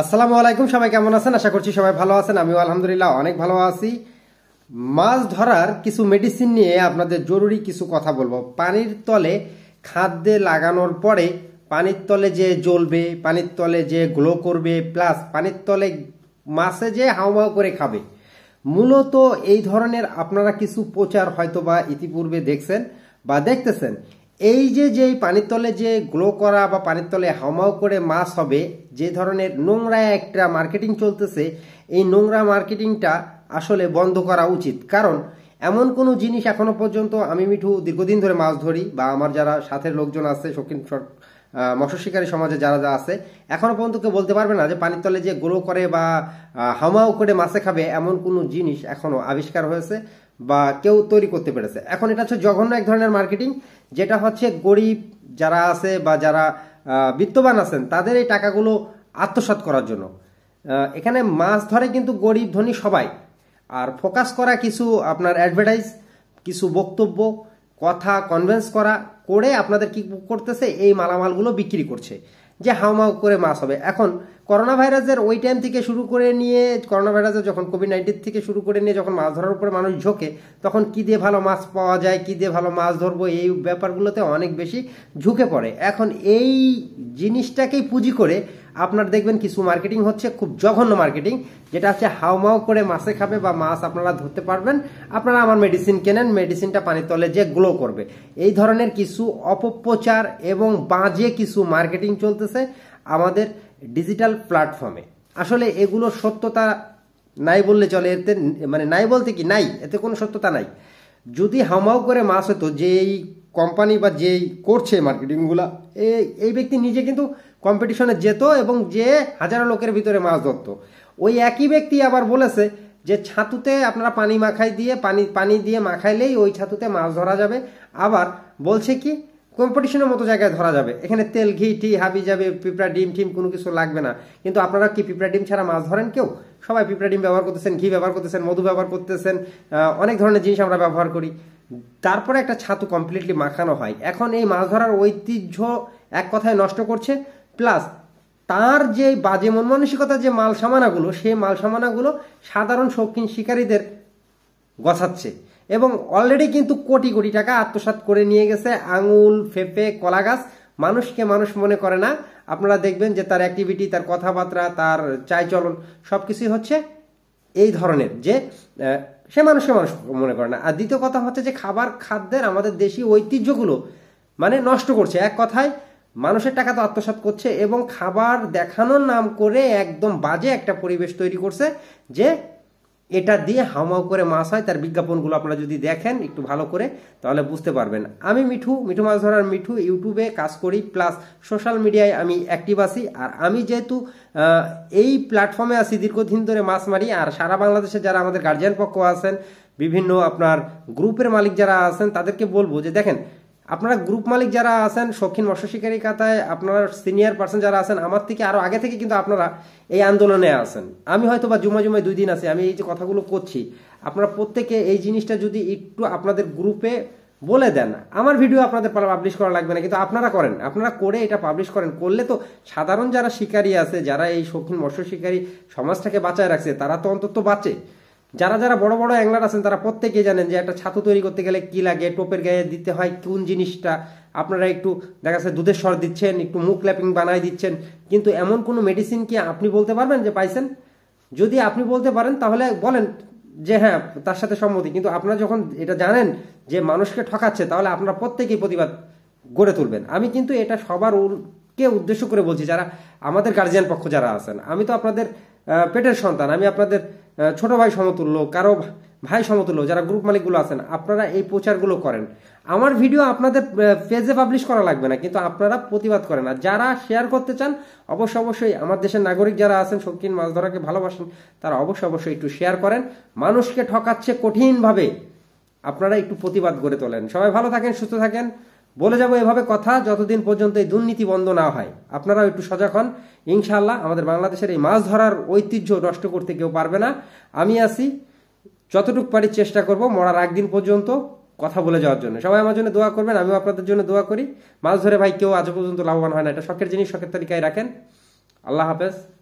আসসালামু আলাইকুম, সবাই কেমন আছেন? আশা করছি সবাই ভালো আছেন। আমিও আলহামদুলিল্লাহ অনেক ভালো আছি। মাছ ধরার কিছু মেডিসিন নিয়ে আপনাদের জরুরি কিছু কথা বলব। পানির তলে খাদ্যে লাগানোর পরে পানির তলে যে জ্বলবে, পানির তলে যে গ্লো করবে প্লাস পানির তলে মাছে যে হাওমাও করে খাবে। মূলত এই ধরনের আপনারা কিছু প্রচার হয়তো বা ইতিপূর্বে দেখছেন বা দেখতেছেন। এই যে যে পানির তলে যে গ্লো করা বা পানির তলে হাওমাও করে মাছ হবে, যে ধরনের নোংরা একটা মার্কেটিং চলতেছে, এই নোংরা মার্কেটিংটা আসলে বন্ধ করা উচিত। কারণ এমন কোনো জিনিস এখনও পর্যন্ত আমি মিঠু দীর্ঘদিন ধরে মাছ ধরি বা আমার যারা সাথের লোকজন আছে শৌখিন মৎস্য শিকারী সমাজে যারা যা আছে, এখনও পর্যন্ত কেউ বলতে পারবে না যে পানির তলে যে গ্রো করে বা হামাও করে মাছে খাবে এমন কোনো জিনিস এখনও আবিষ্কার হয়েছে বা কেউ তৈরি করতে পেরেছে। এখন এটা হচ্ছে জঘন্য এক ধরনের মার্কেটিং, যেটা হচ্ছে গরিব যারা আছে বা যারা বিত্তবান আছেন, তাদের এই টাকাগুলো আত্মসাৎ করার জন্য। এখানে মাছ ধরে কিন্তু গরিব ধনী সবাই। আর ফোকাস করা কিছু আপনার অ্যাডভার্টাইজ কিছু বক্তব্য কথা কনভেন্স করা করে আপনাদের কি করতেছে? এই মালামালগুলো বিক্রি করছে। যে হাউমাউ করে মাছ হবে। এখন করোনা ভাইরাসের ওই টাইম থেকে শুরু করে নিয়ে করোনা ভাইরাসের যখন কোভিড নাইন্টিন থেকে শুরু করে নিয়ে যখন মাছ ধরার উপরে মানুষ ঝোঁকে, তখন কী দিয়ে ভালো মাছ পাওয়া যায়, কী দিয়ে ভালো মাছ ধরবো, এই ব্যাপারগুলোতে অনেক বেশি ঝুঁকে পড়ে। এখন এই জিনিসটাকেই পুঁজি করে আপনার দেখবেন কিছু মার্কেটিং হচ্ছে, খুব জঘন্য মার্কেটিং যেটা হচ্ছে হাউমাউ করে মাছে খাবে বা মাছ আপনারা ধরতে পারবেন। আপনারা আমার মেডিসিন কেনেন মেডিসিনটা পানির তলে যে গ্লো করবে। এই ধরনের কিছু অপপ্রচার এবং বাজে কিছু মার্কেটিং চলতেছে। আমাদের ডিজিটাল প্ল্যাটফর্মে আসলে এগুলো সত্যতা নাই বললে চলে, এতে মানে নাই বলতে কি? নাই, এতে কোনো সত্যতা নাই। যদি হামাও করে মাছ হতো, যেই কোম্পানি বা যেই করছে মার্কেটিংগুলা এই ব্যক্তি নিজে কিন্তু কম্পিটিশনে যেত এবং যে হাজারো লোকের ভিতরে মাছ ধরতো। ওই একই ব্যক্তি আবার বলেছে যে ছাতুতে আপনারা পানি মাখাই দিয়ে, পানি পানি দিয়ে মাখাইলেই ওই ছাতুতে মাছ ধরা যাবে। আবার বলছে কি কম্পিটিশনের মতো জায়গায় ধরা যাবে। এখানে তেল, ঘি টি হাবি যাবে, পিঁপড়া, ডিম, টিম কোনো কিছু লাগবে না। কিন্তু আপনারা কি পিঁপড়া, ডিম ছাড়া মাছ ধরেন কেউ? সবাই পিঁপড়া, ডিম ব্যবহার করতেছেন, ঘি ব্যবহার করতেছেন, মধু ব্যবহার করতেছেন অনেক ধরনের জিনিস আমরা ব্যবহার করি। তারপরে একটা ছাতু কমপ্লিটলি মাখানো হয়। এখন এই মাছ ধরার ঐতিহ্য এক কথায় নষ্ট করছে। প্লাস তার যে বাজে মন মানসিকতা যে মাল সামানাগুলো সেই মাল সামানাগুলো সাধারণ শৌখিন শিকারীদের গছাচ্ছে। এবং অলরেডি কিন্তু কোটি কোটি টাকা আত্মসাৎ করে নিয়ে গেছে আঙুল, ফেপে কলা গাছ মানুষকে মানুষ মনে করে না। আপনারা দেখবেন যে তার অ্যাক্টিভিটি তার কথাবার্তা, তার চাই চলন সবকিছুই হচ্ছে এই ধরনের যে সে মানুষকে মানুষ মনে করে না। আর দ্বিতীয় কথা হচ্ছে যে খাবার, খাদ্যের আমাদের দেশি ঐতিহ্যগুলো মানে নষ্ট করছে। এক কথায়, মানুষের টাকা তো আত্মসাৎ করছে এবং খাবার দেখানোর নাম করে একদম বাজে একটা পরিবেশ তৈরি করছে যে এটা দিয়ে হাওমাও করে মাছ হয়, তার বিজ্ঞাপনগুলো আপনারা যদি দেখেন একটু ভালো করে, তাহলে বুঝতে পারবেন। আমি মিঠু মিঠু মাছ ধরার মিঠু ইউটিউবে কাজ করি, প্লাস সোশ্যাল মিডিয়ায় আমি অ্যাক্টিভ আছি, আর আমি যেহেতু এই প্ল্যাটফর্মে আছি দীর্ঘদিন ধরে মাছ মারি, আর সারা বাংলাদেশে যারা আমাদের গার্জিয়ান পক্ষ আছেন, বিভিন্ন আপনার গ্রুপের মালিক যারা আছেন, তাদেরকে বলব যে দেখেন আপনারা গ্রুপ মালিক যারা আছেন, শৌখিন মৎস্য শিকারী কাতায় আপনারা সিনিয়র পার্সন যারা আছেন, আমার থেকে আরও আগে থেকে কিন্তু আপনারা এই আন্দোলনে আছেন। আমি হয়তো বা জুমা জুমায় দুই দিন আছি, আমি এই যে কথাগুলো করছি, আপনারা প্রত্যেকে এই জিনিসটা যদি একটু আপনাদের গ্রুপে বলে দেন, আমার ভিডিও আপনাদের পাবলিশ করা লাগবে না, কিন্তু আপনারা করেন, আপনারা করে এটা পাবলিশ করেন। করলে তো সাধারণ যারা শিকারী আছে, যারা এই শৌখিন মৎস্য শিকারী সমাজটাকে বাঁচায় রাখছে, তারা তো অন্তত বাঁচে। যারা যারা বড় বড় অ্যাংলার আছেন, তারা প্রত্যেকে জানেন যে একটা ছাতু তৈরি করতে গেলে কি লাগে, টোপের গায়ে দিতে হয় কোন জিনিসটা। আপনারা একটু, দেখা যাচ্ছে দুধের স্বর দিচ্ছেন, একটু মুখ ল্যাপিং বানাই দিচ্ছেন। কিন্তু এমন কোনো মেডিসিন কি আপনি বলতে পারবেন যে পাইছেন? যদি আপনি বলতে পারেন, তাহলে বলেন যে হ্যাঁ তার সাথে সম্মতি। কিন্তু আপনারা যখন এটা জানেন যে মানুষকে ঠকাচ্ছে, তাহলে আপনারা প্রত্যেকেই প্রতিবাদ গড়ে তুলবেন। আমি কিন্তু এটা সবার কে উদ্দেশ্য করে বলছি, যারা আমাদের গার্জিয়ান পক্ষ যারা আছেন। আমি তো আপনাদের পেটের সন্তান। আমি আপনাদের ছোট ভাই সমতুল্য, কারও ভাই সমতুল্য, যারা গ্রুপ মালিকগুলো আছেন, আপনারা এই প্রচারগুলো করেন। আমার ভিডিও আপনাদের পেজে পাবলিশ করা লাগবে না, কিন্তু আপনারা প্রতিবাদ করেন। আর যারা শেয়ার করতে চান অবশ্যই অবশ্যই আমার দেশের নাগরিক যারা আছেন, শৌখিন মাছ ধরাকে ভালোবাসেন, তারা অবশ্যই অবশ্যই একটু শেয়ার করেন। মানুষকে ঠকাচ্ছে কঠিনভাবে। আপনারা একটু প্রতিবাদ গড়ে তোলেন। সবাই ভালো থাকেন, সুস্থ থাকেন। বলে যাব এভাবে কথা যতদিন পর্যন্ত এই দুর্নীতি বন্ধ না হয়। আপনারাও একটু সজাগ হন। ইনশাআল্লাহ আমাদের বাংলাদেশের এই মাছ ধরার ঐতিহ্য নষ্ট করতে কেউ পারবে না। আমি আছি, যতটুকু পারি চেষ্টা করব মরার একদিন পর্যন্ত কথা বলে যাওয়ার জন্য। সবাই আমার জন্য দোয়া করবেন, আমিও আপনাদের জন্য দোয়া করি। মাছ ধরে ভাই কেউ আজ পর্যন্ত লাভবান হয় না। এটা শখের জিনিস, শখের তালিকায় রাখেন। আল্লাহ হাফেজ।